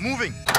Moving.